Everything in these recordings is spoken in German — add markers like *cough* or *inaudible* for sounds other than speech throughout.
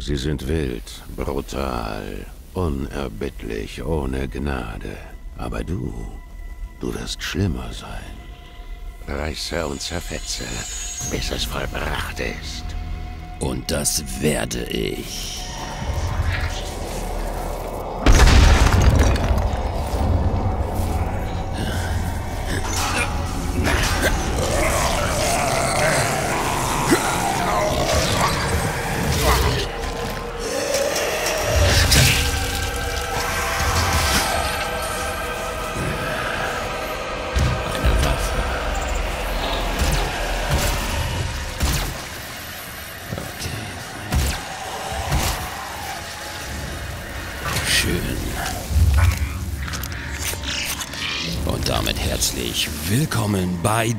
Sie sind wild, brutal, unerbittlich, ohne Gnade. Aber du, du wirst schlimmer sein. Reiße und zerfetze, bis es vollbracht ist. Und das werde ich.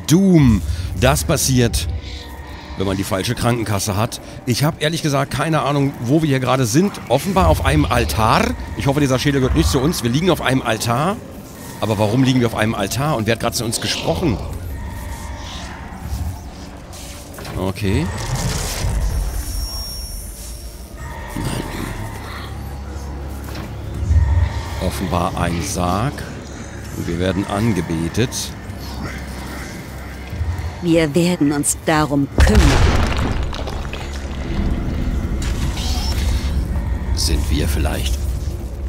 Doom. Das passiert, wenn man die falsche Krankenkasse hat. Ich habe ehrlich gesagt keine Ahnung, wo wir hier gerade sind. Offenbar auf einem Altar. Ich hoffe, dieser Schädel gehört nicht zu uns. Wir liegen auf einem Altar. Aber warum liegen wir auf einem Altar? Und wer hat gerade zu uns gesprochen? Okay. Offenbar ein Sarg. Und wir werden angebetet. Wir werden uns darum kümmern. Sind wir vielleicht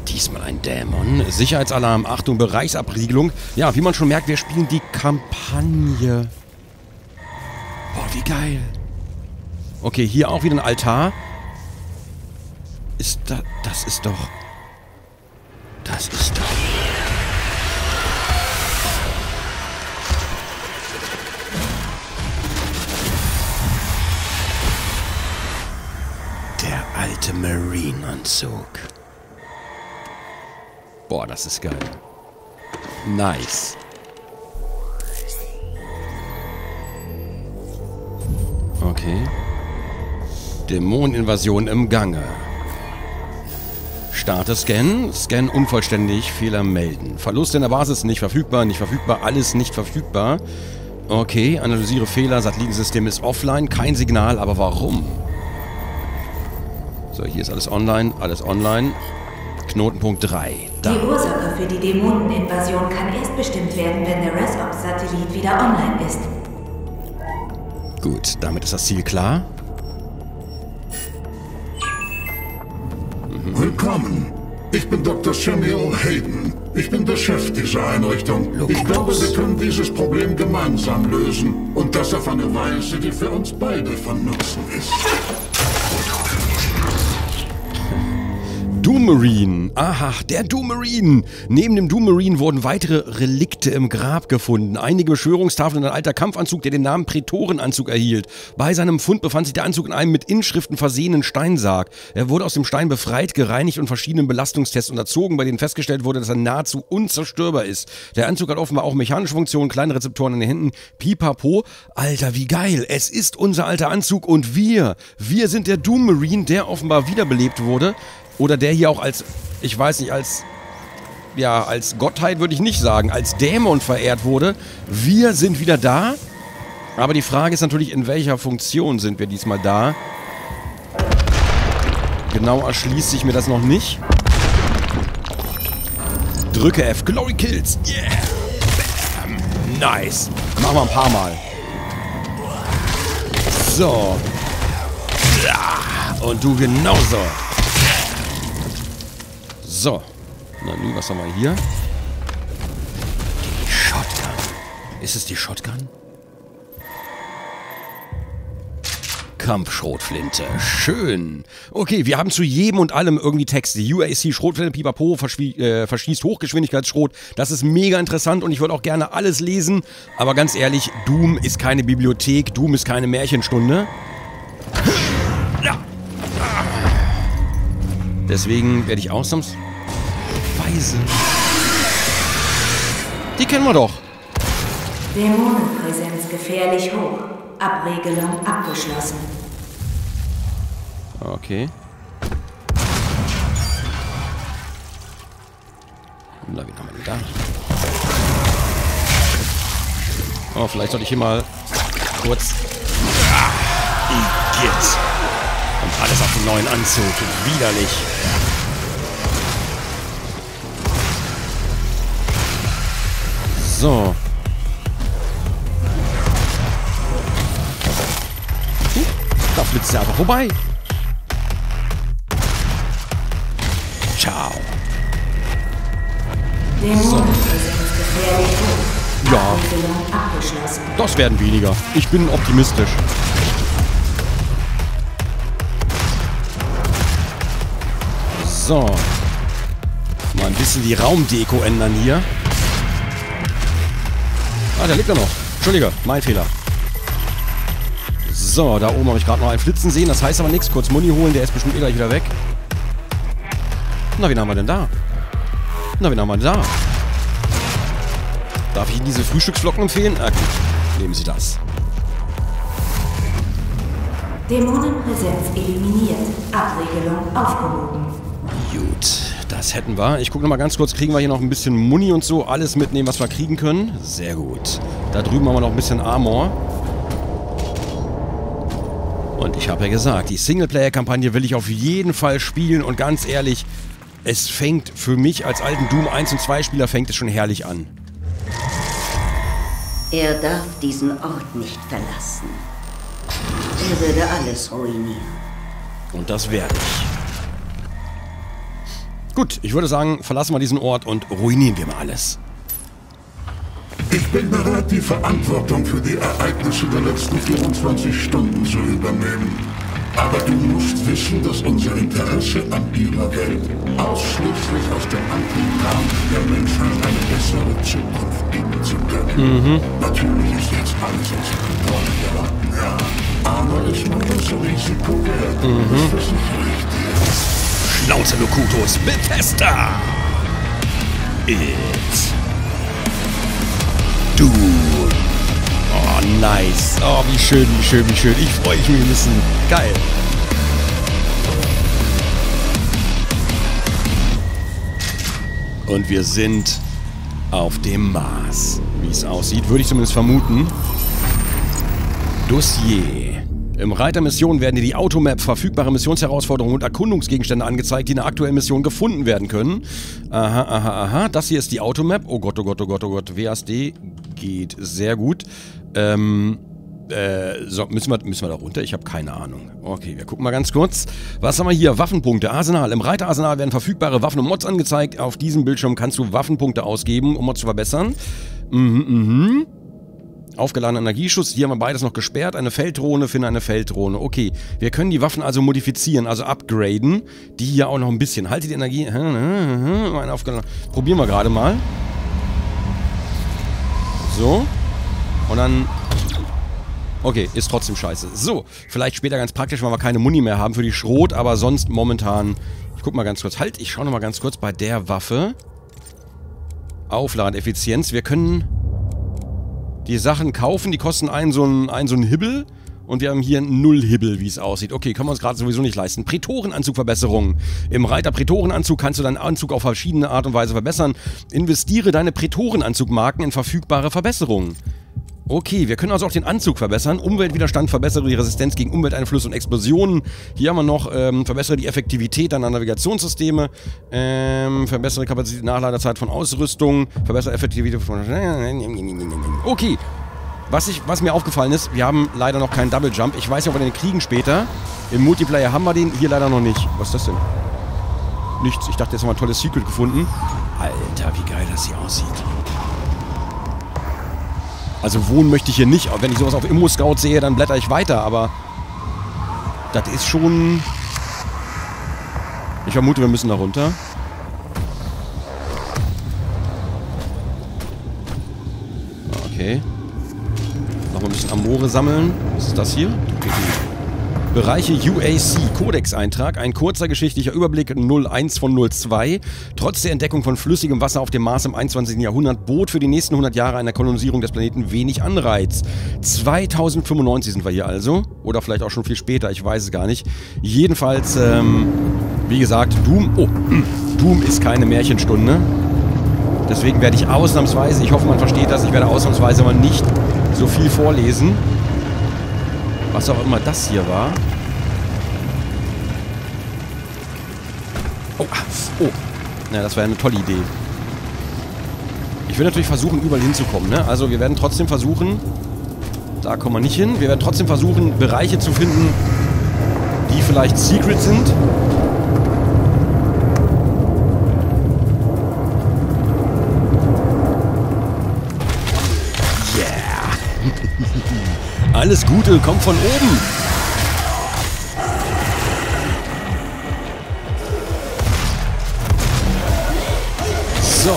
diesmal ein Dämon? Sicherheitsalarm, Achtung, Bereichsabriegelung. Ja, wie man schon merkt, wir spielen die Kampagne. Boah, wie geil. Okay, hier auch wieder ein Altar. Ist da... Das ist doch... Das ist alte Marine-Anzug. Boah, das ist geil. Nice. Okay. Dämoneninvasion im Gange. Starte Scan. Scan unvollständig. Fehler melden. Verlust in der Basis nicht verfügbar. Nicht verfügbar. Alles nicht verfügbar. Okay. Analysiere Fehler. Satellitensystem ist offline. Kein Signal. Aber warum? So, hier ist alles online. Alles online. Knotenpunkt 3. Da. Die Ursache für die Dämoneninvasion kann erst bestimmt werden, wenn der Resops-Satellit wieder online ist. Gut, damit ist das Ziel klar. Willkommen. Ich bin Dr. Samuel Hayden. Ich bin der Chef dieser Einrichtung. Ich glaube, wir können dieses Problem gemeinsam lösen. Und das auf eine Weise, die für uns beide von Nutzen ist. Doom Marine. Aha, der Doom Marine. Neben dem Doom Marine wurden weitere Relikte im Grab gefunden. Einige Beschwörungstafeln und ein alter Kampfanzug, der den Namen Prätorenanzug erhielt. Bei seinem Fund befand sich der Anzug in einem mit Inschriften versehenen Steinsarg. Er wurde aus dem Stein befreit, gereinigt und verschiedenen Belastungstests unterzogen, bei denen festgestellt wurde, dass er nahezu unzerstörbar ist. Der Anzug hat offenbar auch mechanische Funktionen, kleine Rezeptoren an den Händen. Pipapo. Alter, wie geil. Es ist unser alter Anzug und wir. Wir sind der Doom Marine, der offenbar wiederbelebt wurde. Oder der hier auch als, ich weiß nicht, als, ja, als Gottheit würde ich nicht sagen, als Dämon verehrt wurde. Wir sind wieder da. Aber die Frage ist natürlich, in welcher Funktion sind wir diesmal da? Genau erschließt sich mir das noch nicht. Drücke F. Glory Kills. Yeah. Bam. Nice. Machen wir ein paar Mal. So. Und du genauso. So. Na nu, was haben wir hier? Die Shotgun. Ist es die Shotgun? Kampfschrotflinte. Schön. Okay, wir haben zu jedem und allem irgendwie Texte. UAC Schrotflinte, Pipapo, äh, verschießt Hochgeschwindigkeitsschrot. Das ist mega interessant und ich würde auch gerne alles lesen. Aber ganz ehrlich, Doom ist keine Bibliothek. Doom ist keine Märchenstunde. Deswegen werde ich ausnahmsweise... Die kennen wir doch. Dämonenpräsenz gefährlich hoch. Abregelung abgeschlossen. Okay. Na, wen haben wir denn da? Oh, vielleicht sollte ich hier mal kurz... Ah, Igitt. Und alles auf den neuen Anzug. Widerlich. So. Da flitzt er einfach vorbei. Ciao. Ja. Das werden weniger. Ich bin optimistisch. So. Mal ein bisschen die Raumdeko ändern hier. Der liegt da noch. Entschuldige, mein Fehler. So, da oben habe ich gerade noch einen Flitzen sehen. Das heißt aber nichts. Kurz Muni holen, der ist bestimmt eh gleich wieder weg. Na, wen haben wir denn da? Na, wen haben wir denn da? Darf ich Ihnen diese Frühstücksflocken empfehlen? Ah, gut. Nehmen Sie das. Dämonenpräsenz eliminiert. Abregelung aufgehoben. Gut, das hätten wir. Ich gucke nochmal ganz kurz, kriegen wir hier noch ein bisschen Muni und so. Alles mitnehmen, was wir kriegen können. Sehr gut. Da drüben haben wir noch ein bisschen Armor. Und ich habe ja gesagt, die Singleplayer-Kampagne will ich auf jeden Fall spielen. Und ganz ehrlich, es fängt für mich als alten Doom 1 und 2 Spieler fängt es schon herrlich an. Er darf diesen Ort nicht verlassen. Er würde alles ruinieren. Und das werde ich. Gut, ich würde sagen, verlassen wir diesen Ort und ruinieren wir mal alles. Ich bin bereit, die Verantwortung für die Ereignisse der letzten 24 Stunden zu übernehmen. Aber du musst wissen, dass unser Interesse an ihrer Welt ausschließlich aus dem Antrieb kam, der Menschheit eine bessere Zukunft bieten zu können. Natürlich ist jetzt alles aus Kontrolle geraten, ja. Aber es war das Risiko wert. Das versichere ich dir. Schnauze Locutus, Bethesda! It's... Du! Oh, nice. Oh, wie schön, wie schön, wie schön. Ich freue mich ein bisschen. Geil. Und wir sind auf dem Mars. Wie es aussieht, würde ich zumindest vermuten. Dossier. Im Reiter Mission werden dir die Automap verfügbare Missionsherausforderungen und Erkundungsgegenstände angezeigt, die in der aktuellen Mission gefunden werden können. Aha, aha, aha. Das hier ist die Automap. Oh Gott, oh Gott, oh Gott, oh Gott. WASD geht sehr gut. Ähm, äh, so, müssen wir, müssen wir da runter? Ich habe keine Ahnung. Okay, wir gucken mal ganz kurz. Was haben wir hier? Waffenpunkte, Arsenal. Im Reiterarsenal werden verfügbare Waffen und Mods angezeigt. Auf diesem Bildschirm kannst du Waffenpunkte ausgeben, um Mods zu verbessern. Mhm, mhm. Aufgeladener Energieschuss. Hier haben wir beides noch gesperrt. Eine Felddrohne, finde eine Felddrohne. Okay, wir können die Waffen also modifizieren, also upgraden. Die hier auch noch ein bisschen. Halte die Energie. Probieren wir gerade mal. So. Und dann... Okay, ist trotzdem scheiße. So, vielleicht später ganz praktisch, weil wir keine Muni mehr haben für die Schrot, aber sonst momentan... Ich guck mal ganz kurz. Halt, ich schaue noch mal ganz kurz bei der Waffe. Aufladeneffizienz. Wir können die Sachen kaufen, die kosten einen so einen, einen, so einen Hibbel. Und wir haben hier null Hibbel, wie es aussieht. Okay, können wir uns gerade sowieso nicht leisten. Prätorenanzugverbesserungen. Im Reiter Prätorenanzug kannst du deinen Anzug auf verschiedene Art und Weise verbessern. Investiere deine Prätorenanzugmarken in verfügbare Verbesserungen. Okay, wir können also auch den Anzug verbessern. Umweltwiderstand, verbessere die Resistenz gegen Umwelteinflüsse und Explosionen. Hier haben wir noch, ähm, verbessere die Effektivität deiner Navigationssysteme. Ähm, verbessere Kapazität, Nachladezeit von Ausrüstung. Verbessere Effektivität von... Okay. Was, ich, was mir aufgefallen ist, wir haben leider noch keinen Double Jump. Ich weiß nicht, ob wir den kriegen später. Im Multiplayer haben wir den, hier leider noch nicht. Was ist das denn? Nichts. Ich dachte, jetzt haben wir ein tolles Secret gefunden. Alter, wie geil das hier aussieht. Also wohnen möchte ich hier nicht. Wenn ich sowas auf Immo-Scout sehe, dann blätter ich weiter, aber das ist schon... Ich vermute, wir müssen da runter. Okay. Noch ein bisschen Amore sammeln. Was ist das hier? Bereiche UAC, Codex-Eintrag, ein kurzer geschichtlicher Überblick 01 von 02. Trotz der Entdeckung von flüssigem Wasser auf dem Mars im 21. Jahrhundert bot für die nächsten 100 Jahre einer Kolonisierung des Planeten wenig Anreiz. 2095 sind wir hier also. Oder vielleicht auch schon viel später, ich weiß es gar nicht. Jedenfalls, ähm, wie gesagt, Doom, oh, Doom ist keine Märchenstunde. Deswegen werde ich ausnahmsweise, ich hoffe man versteht das, ich werde ausnahmsweise mal nicht so viel vorlesen. Was auch immer das hier war. Oh, ah, oh. Ja, das wäre eine tolle Idee. Ich will natürlich versuchen, überall hinzukommen. Ne? Also wir werden trotzdem versuchen... Da kommen wir nicht hin. Wir werden trotzdem versuchen, Bereiche zu finden, die vielleicht secret sind. Alles Gute kommt von oben. So.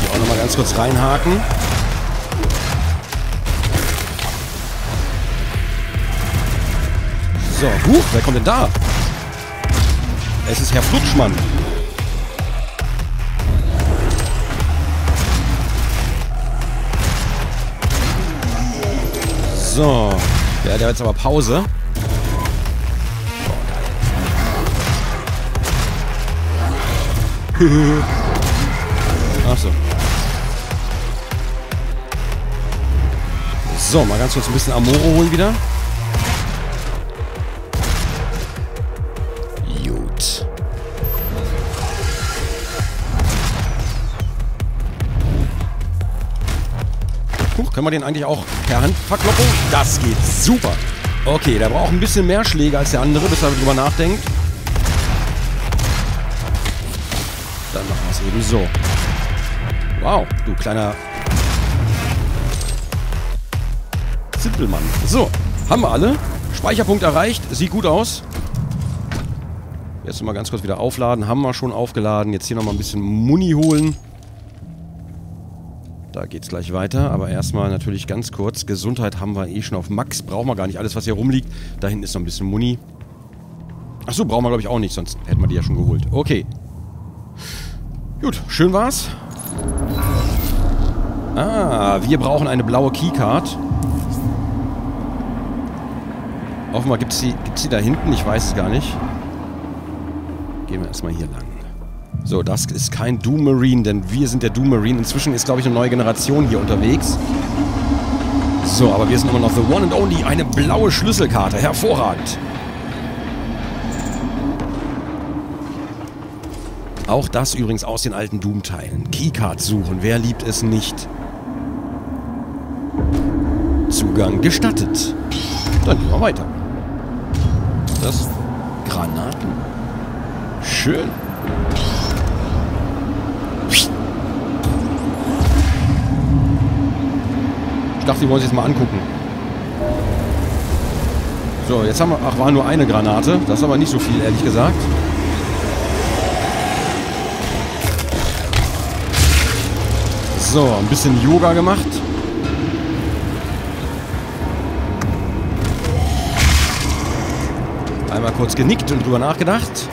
Hier auch nochmal ganz kurz reinhaken. So, huch, wer kommt denn da? Es ist Herr Flutschmann. So, der hat jetzt aber Pause. Achso. So, mal ganz kurz ein bisschen Amore holen wieder. Können wir den eigentlich auch per Hand verkloppen? Das geht super. Okay, der braucht ein bisschen mehr Schläge als der andere, bis er drüber nachdenkt. Dann machen wir es eben so. Wow, du kleiner Simpelmann. So, haben wir alle. Speicherpunkt erreicht. Sieht gut aus. Jetzt mal ganz kurz wieder aufladen. Haben wir schon aufgeladen. Jetzt hier nochmal ein bisschen Muni holen. Da geht's gleich weiter. Aber erstmal natürlich ganz kurz. Gesundheit haben wir eh schon auf Max. Brauchen wir gar nicht alles, was hier rumliegt. Da hinten ist noch ein bisschen Muni. Achso, brauchen wir glaube ich auch nicht. Sonst hätten wir die ja schon geholt. Okay. Gut, schön war's. Ah, wir brauchen eine blaue Keycard. Offenbar gibt es die, gibt's die da hinten. Ich weiß es gar nicht. Gehen wir erstmal hier lang. So, das ist kein Doom Marine, denn wir sind der Doom Marine. Inzwischen ist, glaube ich, eine neue Generation hier unterwegs. So, aber wir sind immer noch the one and only. Eine blaue Schlüsselkarte. Hervorragend. Auch das übrigens aus den alten Doom-Teilen. Keycard suchen, wer liebt es nicht? Zugang gestattet. Dann gehen wir weiter. Das Granaten. Schön. Dachte, die wollen sich das mal angucken. So, jetzt haben wir... Ach, war nur eine Granate. Das ist aber nicht so viel, ehrlich gesagt. So, ein bisschen Yoga gemacht. Einmal kurz genickt und drüber nachgedacht.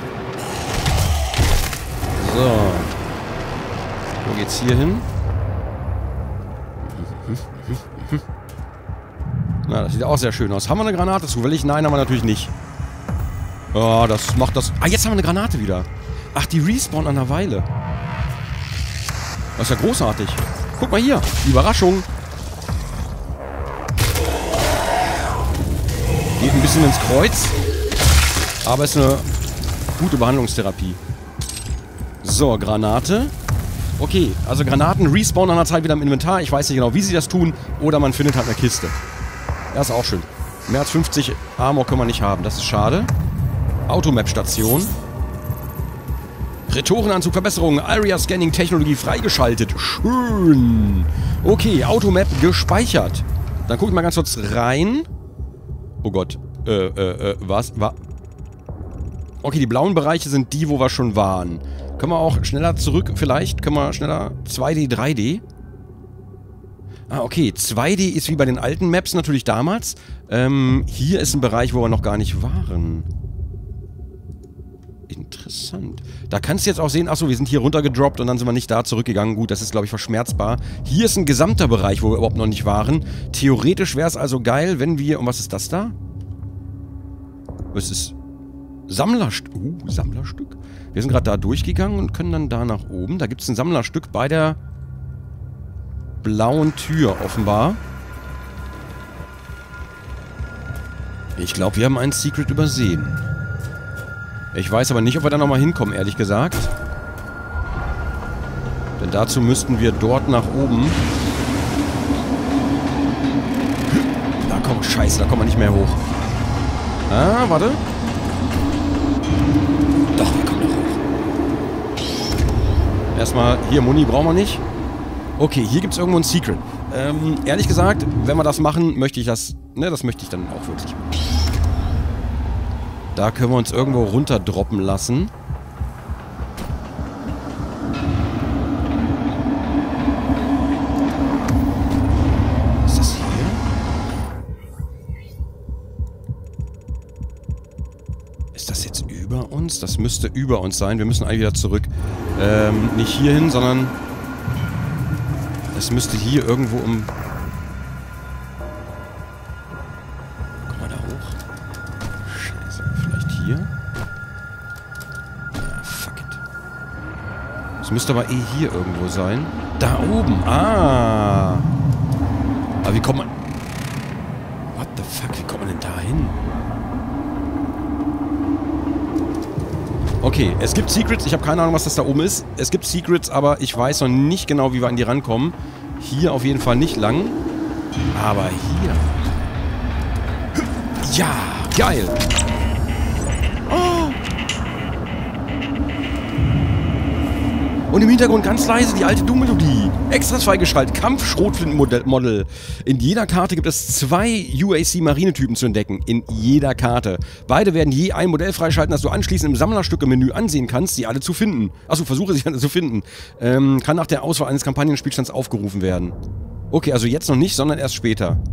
So. Wo geht's hier hin? Na, das sieht auch sehr schön aus. Haben wir eine Granate zufällig? Nein, haben wir natürlich nicht. Oh, das macht das... Ah, jetzt haben wir eine Granate wieder. Ach, die respawnen an einer Weile. Das ist ja großartig. Guck mal hier. Überraschung. Geht ein bisschen ins Kreuz. Aber ist eine gute Behandlungstherapie. So, Granate. Okay, also Granaten respawnen an der Zeit wieder im Inventar. Ich weiß nicht genau, wie sie das tun. Oder man findet halt eine Kiste. Das ist auch schön. Mehr als 50 Armor können wir nicht haben. Das ist schade. Automap-Station. Prätorenanzug Verbesserung, Area Scanning Technologie freigeschaltet. Schön. Okay, Automap gespeichert. Dann gucke ich mal ganz kurz rein. Oh Gott. Äh, äh, äh, was? War. Okay, die blauen Bereiche sind die, wo wir schon waren. Können wir auch schneller zurück, vielleicht? Können wir schneller 2D, 3D? Ah, okay. 2D ist wie bei den alten Maps natürlich damals. Ähm, hier ist ein Bereich, wo wir noch gar nicht waren. Interessant. Da kannst du jetzt auch sehen, achso, wir sind hier runtergedroppt und dann sind wir nicht da zurückgegangen. Gut, das ist, glaube ich, verschmerzbar. Hier ist ein gesamter Bereich, wo wir überhaupt noch nicht waren. Theoretisch wäre es also geil, wenn wir... Und was ist das da? Was ist... Sammlerstück. Uh, Sammlerstück. Wir sind gerade da durchgegangen und können dann da nach oben. Da gibt es ein Sammlerstück bei der blauen Tür offenbar. Ich glaube, wir haben einen Secret übersehen. Ich weiß aber nicht, ob wir da nochmal hinkommen, ehrlich gesagt. Denn dazu müssten wir dort nach oben. Da komm, scheiße, da kommen wir nicht mehr hoch. Ah, warte. Doch, wir kommen noch hoch. Erstmal, hier, Muni brauchen wir nicht. Okay, hier gibt es irgendwo ein Secret. Ähm, ehrlich gesagt, wenn wir das machen, möchte ich das... Ne, das möchte ich dann auch wirklich. Da können wir uns irgendwo runterdroppen lassen. Ist das hier? Ist das jetzt über uns? Das müsste über uns sein. Wir müssen eigentlich wieder zurück. Ähm, nicht hierhin, sondern... Es müsste hier irgendwo um... Kommen wir da hoch? Scheiße, vielleicht hier? Ja, fuck it. Es müsste aber eh hier irgendwo sein. Da oben. Ah. Aber wie kommt man... What the fuck? Wie kommt man denn da hin? Okay, es gibt Secrets. Ich habe keine Ahnung, was das da oben ist. Es gibt Secrets, aber ich weiß noch nicht genau, wie wir an die rankommen. Hier auf jeden Fall nicht lang. Aber hier... Ja, geil. Oh. Und im Hintergrund ganz leise die alte Doom-Melodie. Extras freigeschaltet. Kampfschrotflinten-Model. In jeder Karte gibt es zwei UAC-Marinetypen zu entdecken. In jeder Karte. Beide werden je ein Modell freischalten, das du anschließend im Sammlerstücke-Menü ansehen kannst, sie alle zu finden. Achso, versuche sie alle zu finden. Ähm, kann nach der Auswahl eines Kampagnenspielstands aufgerufen werden. Okay, also jetzt noch nicht, sondern erst später.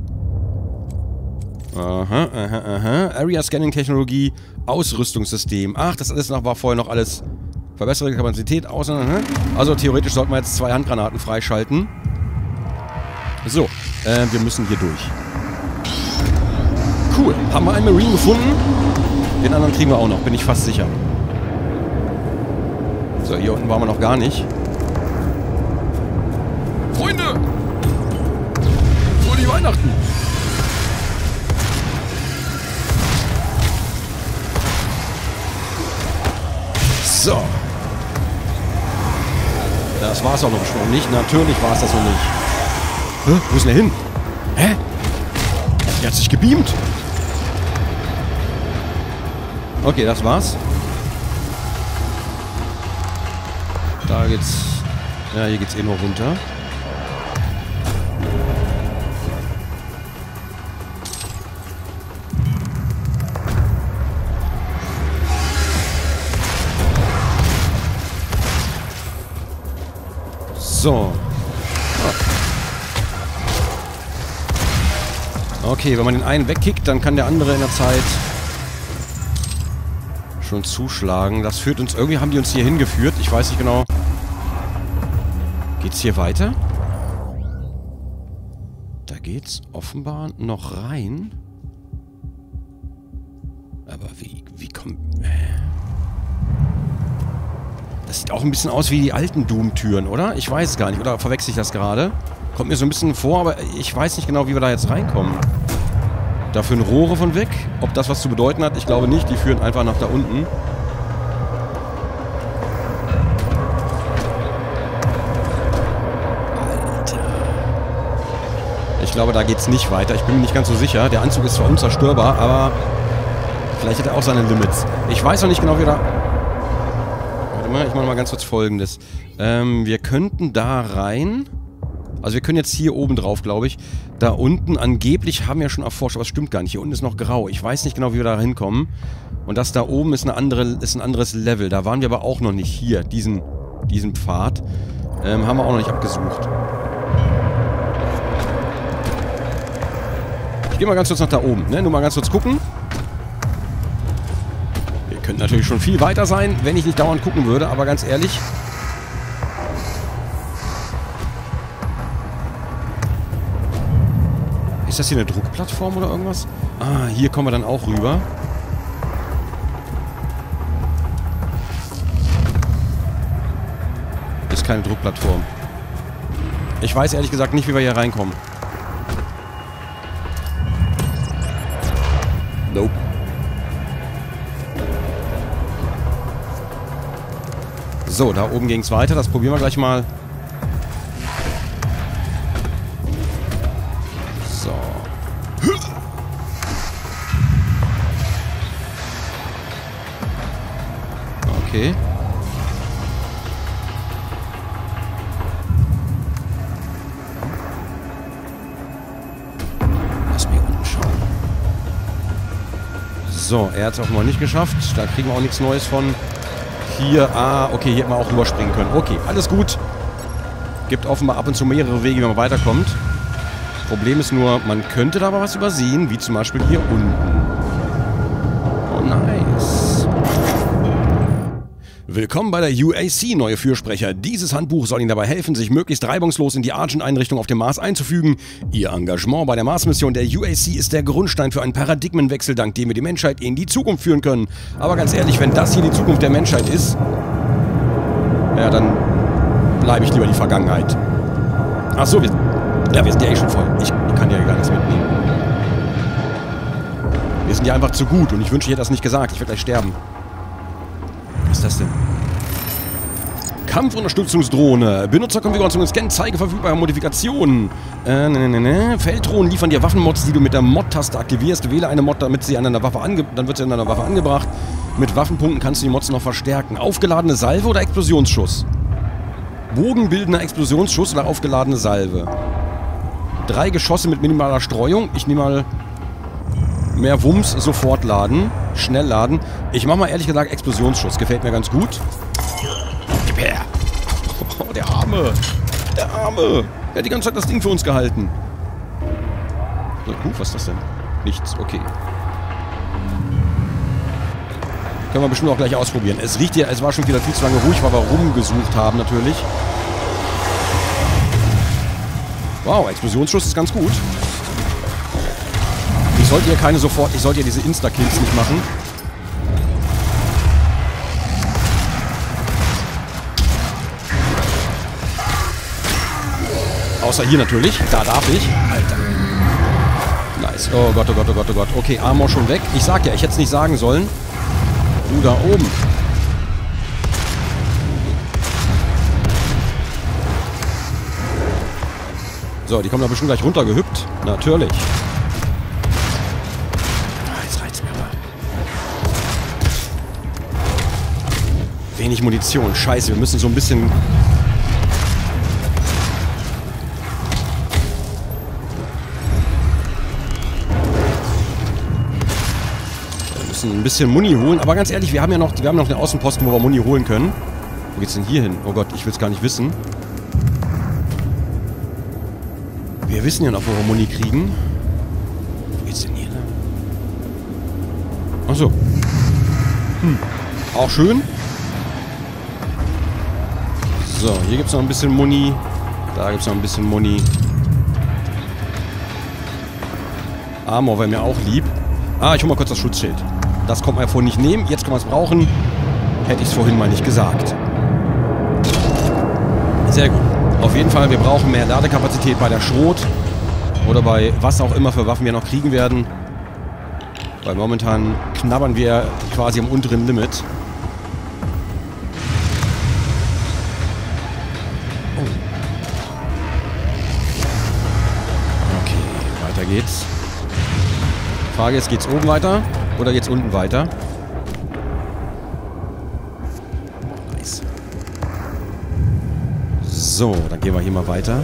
Aha, aha, aha. Area Scanning Technologie, Ausrüstungssystem. Ach, das alles noch, war vorher noch alles. Verbesserte Kapazität, aus. Aha. Also theoretisch sollten wir jetzt zwei Handgranaten freischalten. So, äh, wir müssen hier durch. Cool. Haben wir einen Marine gefunden? Den anderen kriegen wir auch noch, bin ich fast sicher. So, hier unten waren wir noch gar nicht. Freunde! Fröhliche Weihnachten! War es auch noch schon nicht. Natürlich war es das noch nicht. Hä? Wo ist denn der hin? Hä? Der hat sich gebeamt. Okay, das war's. Da geht's... Ja, hier geht's eh nur runter. So. Okay, wenn man den einen wegkickt, dann kann der andere in der Zeit schon zuschlagen. Das führt uns... Irgendwie haben die uns hier hingeführt. Ich weiß nicht genau. Geht's hier weiter? Da geht's offenbar noch rein. Das sieht auch ein bisschen aus wie die alten Doom-Türen, oder? Ich weiß es gar nicht. Oder verwechsel ich das gerade? Kommt mir so ein bisschen vor, aber ich weiß nicht genau, wie wir da jetzt reinkommen. Da führen Rohre von weg. Ob das was zu bedeuten hat, ich glaube nicht. Die führen einfach nach da unten. Alter. Ich glaube, da geht's nicht weiter. Ich bin mir nicht ganz so sicher. Der Anzug ist zwar unzerstörbar, aber vielleicht hat er auch seine Limits. Ich weiß noch nicht genau, wie da... Mal, ich mache mal ganz kurz Folgendes. Ähm, wir könnten da rein... Also wir können jetzt hier oben drauf, glaube ich. Da unten angeblich haben wir schon erforscht, aber es stimmt gar nicht. Hier unten ist noch grau. Ich weiß nicht genau, wie wir da hinkommen. Und das da oben ist, eine andere, ist ein anderes Level. Da waren wir aber auch noch nicht. Hier, diesen, diesen Pfad. Ähm, haben wir auch noch nicht abgesucht. Ich gehe mal ganz kurz nach da oben. Ne? Nur mal ganz kurz gucken. Wir könnten natürlich schon viel weiter sein, wenn ich nicht dauernd gucken würde. Aber ganz ehrlich... Ist das hier eine Druckplattform oder irgendwas? Ah, hier kommen wir dann auch rüber. Ist keine Druckplattform. Ich weiß ehrlich gesagt nicht, wie wir hier reinkommen. So, da oben ging es weiter. Das probieren wir gleich mal. So. Okay. Lass mich unten. So, er hat es offenbar nicht geschafft. Da kriegen wir auch nichts Neues von. Hier, ah, okay, hier hätten wir auch rüberspringen können. Okay, alles gut. Gibt offenbar ab und zu mehrere Wege, wie man weiterkommt. Problem ist nur, man könnte da aber was übersehen, wie zum Beispiel hier unten. Willkommen bei der UAC, neue Fürsprecher. Dieses Handbuch soll Ihnen dabei helfen, sich möglichst reibungslos in die Argent-Einrichtung auf dem Mars einzufügen. Ihr Engagement bei der Mars-Mission der UAC ist der Grundstein für einen Paradigmenwechsel, dank dem wir die Menschheit in die Zukunft führen können. Aber ganz ehrlich, wenn das hier die Zukunft der Menschheit ist, ja, dann bleibe ich lieber die Vergangenheit. Ach so, wir, ja, wir sind ja eh schon voll. Ich, kann ja gar nichts mitnehmen. Wir sind ja einfach zu gut und ich wünsche, ich hätte das nicht gesagt. Ich werde gleich sterben. Was ist das denn? Kampfunterstützungsdrohne. Benutzerkonfiguration Scan, Zeige verfügbare Modifikationen. Äh, ne, ne, ne. Felddrohnen liefern dir Waffenmods, die du mit der Mod-Taste aktivierst. Wähle eine Mod, damit sie an deiner Waffe ange dann wird sie an deiner Waffe angebracht. Mit Waffenpunkten kannst du die Mods noch verstärken. Aufgeladene Salve oder Explosionsschuss? Bogenbildender Explosionsschuss oder aufgeladene Salve? Drei Geschosse mit minimaler Streuung. Ich nehme mal mehr Wumms, sofort laden. Schnell laden. Ich mache mal ehrlich gesagt Explosionsschuss. Gefällt mir ganz gut. Gib her. Oh, der Arme. Der Arme. Er hat die ganze Zeit das Ding für uns gehalten. So, uh, was ist das denn? Nichts. Okay. Können wir bestimmt auch gleich ausprobieren. Es riecht ja, es war schon wieder viel zu lange ruhig, weil wir rumgesucht haben natürlich. Wow, Explosionsschuss ist ganz gut. Sollte ja keine sofort, ich sollte ja diese Insta-Kills nicht machen. Außer hier natürlich. Da darf ich. Alter. Nice. Oh Gott, oh Gott, oh Gott, oh Gott. Okay, Armor schon weg. Ich sag ja, ich hätte es nicht sagen sollen. Du da oben. So, die kommen da bestimmt gleich runtergehüpft. Natürlich. Wenig Munition. Scheiße, wir müssen so ein bisschen... Wir müssen ein bisschen Muni holen. Aber ganz ehrlich, wir haben ja noch, wir haben noch einen Außenposten, wo wir Muni holen können. Wo geht's denn hier hin? Oh Gott, ich will es gar nicht wissen. Wir wissen ja noch, wo wir Muni kriegen. Wo geht's denn hier lang? Achso. Hm. Auch schön. So, hier gibt's noch ein bisschen Muni. Da gibt's noch ein bisschen Muni. Armor wäre mir auch lieb. Ah, ich hol mal kurz das Schutzschild. Das konnte man ja vorhin nicht nehmen. Jetzt kann man es brauchen. Hätte ich es vorhin mal nicht gesagt. Sehr gut. Auf jeden Fall, wir brauchen mehr Ladekapazität bei der Schrot. Oder bei was auch immer für Waffen wir noch kriegen werden. Weil momentan knabbern wir quasi am unteren Limit. Frage ist, geht's oben weiter oder geht's unten weiter? Nice. So, dann gehen wir hier mal weiter.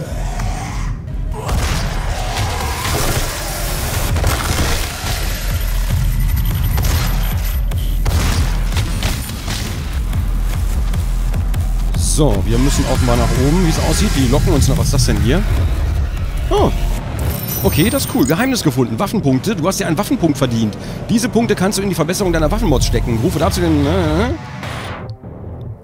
So, wir müssen offenbar nach oben, wie es aussieht. Die locken uns noch. Was ist das denn hier? Oh. Okay, das ist cool. Geheimnis gefunden. Waffenpunkte. Du hast dir einen Waffenpunkt verdient. Diese Punkte kannst du in die Verbesserung deiner Waffenmods stecken. Rufe dazu den... Äh,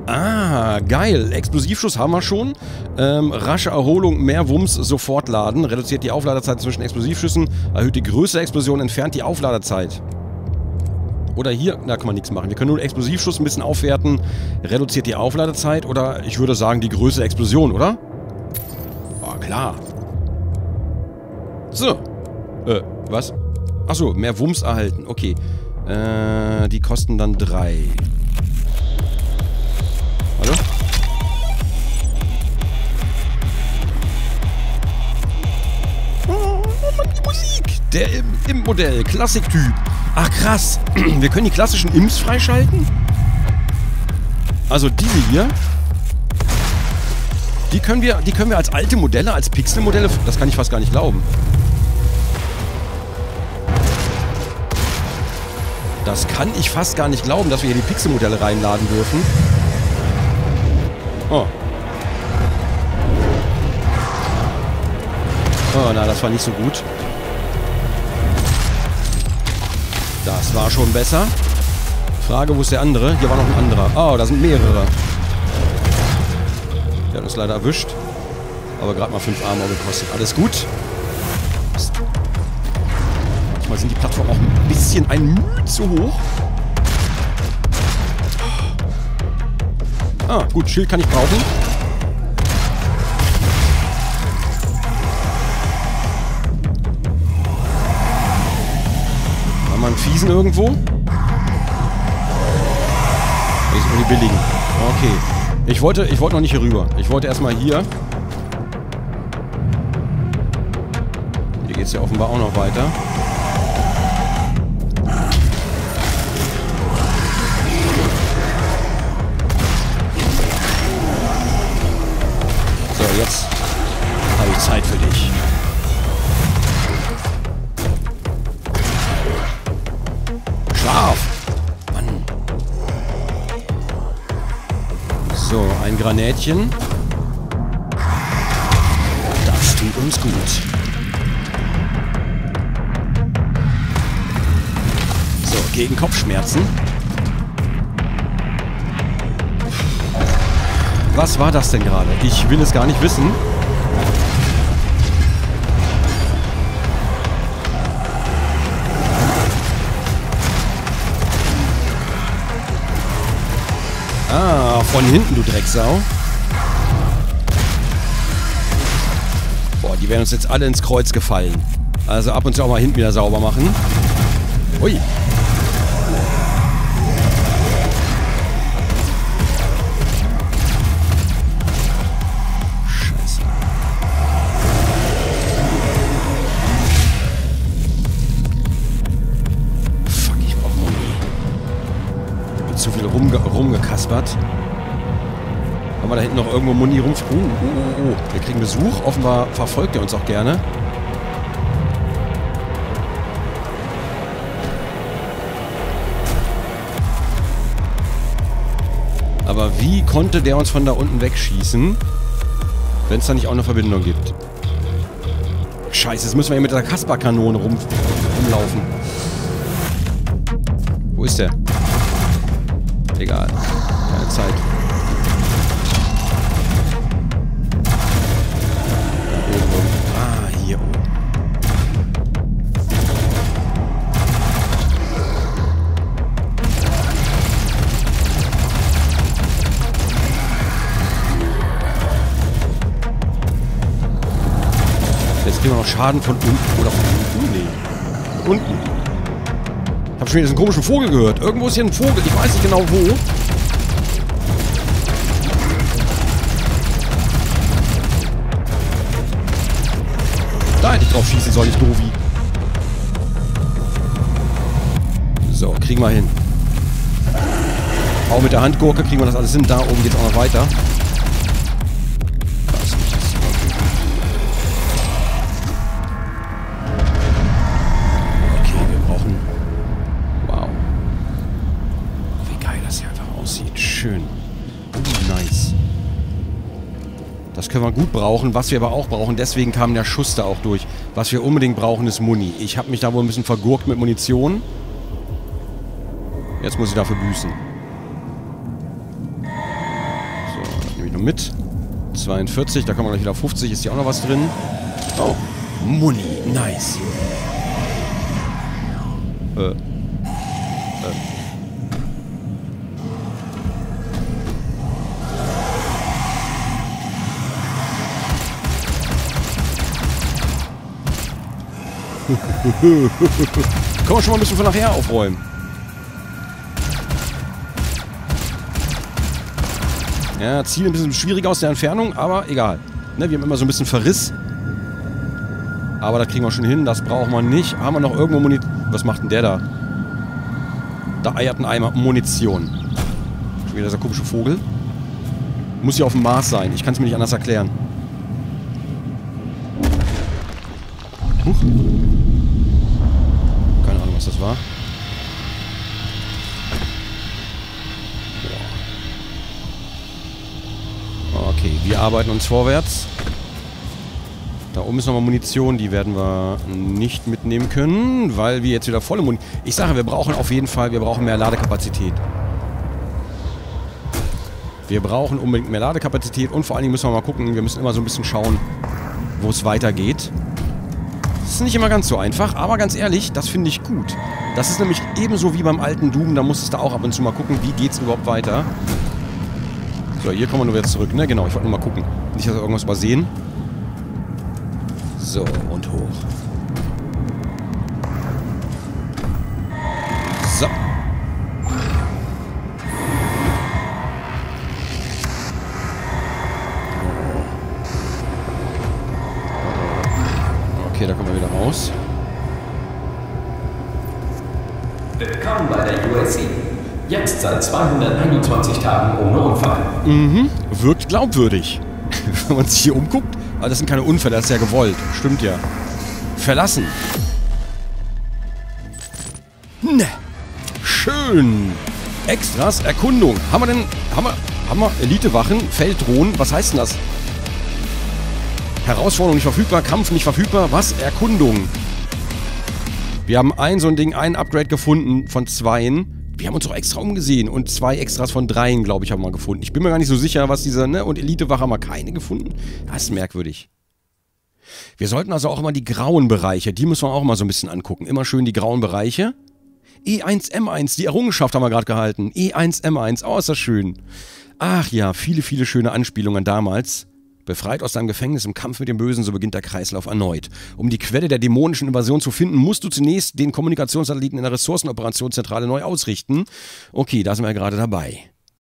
Ah, geil. Explosivschuss haben wir schon. Ähm, rasche Erholung, mehr Wumms, sofort laden. Reduziert die Aufladezeit zwischen Explosivschüssen. Erhöht die Größe der Explosion, entfernt die Aufladezeit. Oder hier, da kann man nichts machen. Wir können nur Explosivschuss ein bisschen aufwerten. Reduziert die Aufladezeit. Oder ich würde sagen, die Größe der Explosion, oder? Oh, klar. So. Äh, was? Achso, mehr Wumms erhalten. Okay. Äh, die kosten dann drei. Hallo? Oh, Mann, die Musik. Der im, im Modell. Klassiktyp. Ach, krass. *clears throat* Wir können die klassischen Imps freischalten? Also diese hier. Die können wir, die können wir als alte Modelle, als Pixelmodelle, das kann ich fast gar nicht glauben. Das kann ich fast gar nicht glauben, dass wir hier die Pixelmodelle reinladen dürfen. Oh. Oh, na, das war nicht so gut. Das war schon besser. Frage, wo ist der andere? Hier war noch ein anderer. Oh, da sind mehrere. Der hat uns leider erwischt. Aber gerade mal 5 Armor gekostet. Alles gut. Sind die Plattformen auch ein bisschen ein Mühe zu hoch. Ah, gut, Schild kann ich brauchen. Haben wir einen Fiesen irgendwo? Sind nur die billigen. Okay. Ich wollte, ich wollte noch nicht hier rüber. Ich wollte erstmal hier. Hier geht es ja offenbar auch noch weiter. Jetzt habe ich Zeit für dich. Schlaf! Mann. So, ein Granätchen. Das tut uns gut. So, gegen Kopfschmerzen. Was war das denn gerade? Ich will es gar nicht wissen. Ah, von hinten, du Drecksau. Boah, die werden uns jetzt alle ins Kreuz gefallen. Also ab und zu auch mal hinten wieder sauber machen. Ui. Rumge rumgekaspert. Haben wir da hinten noch irgendwo Muni rum? Oh, oh, oh, oh. Wir kriegen Besuch. Offenbar verfolgt er uns auch gerne. Aber wie konnte der uns von da unten wegschießen, wenn es da nicht auch eine Verbindung gibt? Scheiße, jetzt müssen wir hier mit der Kasper-Kanone rum, rumlaufen. Wo ist der? Egal. Keine Zeit. Ah, hier oben. Jetzt kriegen wir noch Schaden von unten. Oder von unten? Nee. Von unten. Habe schon wieder diesen komischen Vogel gehört. Irgendwo ist hier ein Vogel. Ich weiß nicht genau wo. Da hätte ich drauf schießen sollen, ich doofi. So, kriegen wir hin. Auch mit der Handgurke kriegen wir das alles hin. Da oben geht es auch noch weiter. Können wir gut brauchen. Was wir aber auch brauchen, deswegen kam der Schuss da auch durch. Was wir unbedingt brauchen, ist Muni. Ich habe mich da wohl ein bisschen vergurkt mit Munition. Jetzt muss ich dafür büßen. So, das nehme ich noch mit. 42, da kommen wir gleich wieder auf 50. Ist hier auch noch was drin? Oh, Muni. Nice. Äh. Können wir schon mal ein bisschen von nachher aufräumen. Ja, Ziel ein bisschen schwierig aus der Entfernung, aber egal. Ne, wir haben immer so ein bisschen Verriss. Aber das kriegen wir schon hin, das brauchen wir nicht. Haben wir noch irgendwo Munition? Was macht denn der da? Da eiert ein Eimer Munition. Schon wieder dieser komische Vogel. Muss ja auf dem Mars sein. Ich kann es mir nicht anders erklären. Huch. Das war. Okay, wir arbeiten uns vorwärts. Da oben ist nochmal Munition, die werden wir nicht mitnehmen können, weil wir jetzt wieder volle Munition... Ich sage, wir brauchen auf jeden Fall, wir brauchen mehr Ladekapazität. Wir brauchen unbedingt mehr Ladekapazität und vor allen Dingen müssen wir mal gucken, wir müssen immer so ein bisschen schauen, wo es weitergeht. Das ist nicht immer ganz so einfach, aber ganz ehrlich, das finde ich gut. Das ist nämlich ebenso wie beim alten Doom, da musstest du auch ab und zu mal gucken, wie geht es überhaupt weiter. So, hier kommen wir nur wieder zurück, ne? Genau, ich wollte nur mal gucken. Nicht, dass wir irgendwas übersehen. So, und hoch. Jetzt seit 221 Tagen ohne Unfall. Mhm, wirkt glaubwürdig. *laughs* Wenn man sich hier umguckt. Aber das sind keine Unfälle, das ist ja gewollt. Stimmt ja. Verlassen. Ne. Schön. Extras, Erkundung. Haben wir denn, haben wir, haben wir Elitewachen, Felddrohnen? Was heißt denn das? Herausforderung nicht verfügbar, Kampf nicht verfügbar. Was? Erkundung. Wir haben ein so ein Ding, ein Upgrade gefunden von zweien. Wir haben uns doch extra umgesehen und zwei Extras von dreien, glaube ich, haben wir gefunden. Ich bin mir gar nicht so sicher, was dieser, ne? Und Elitewache haben wir keine gefunden. Das ist merkwürdig. Wir sollten also auch immer die grauen Bereiche, die müssen wir auch mal so ein bisschen angucken. Immer schön die grauen Bereiche. E1M1, die Errungenschaft haben wir gerade gehalten. E1M1, oh, ist das schön. Ach ja, viele, viele schöne Anspielungen damals. Befreit aus deinem Gefängnis im Kampf mit dem Bösen, so beginnt der Kreislauf erneut. Um die Quelle der dämonischen Invasion zu finden, musst du zunächst den Kommunikationssatelliten in der Ressourcenoperationzentrale neu ausrichten. Okay, da sind wir ja gerade dabei.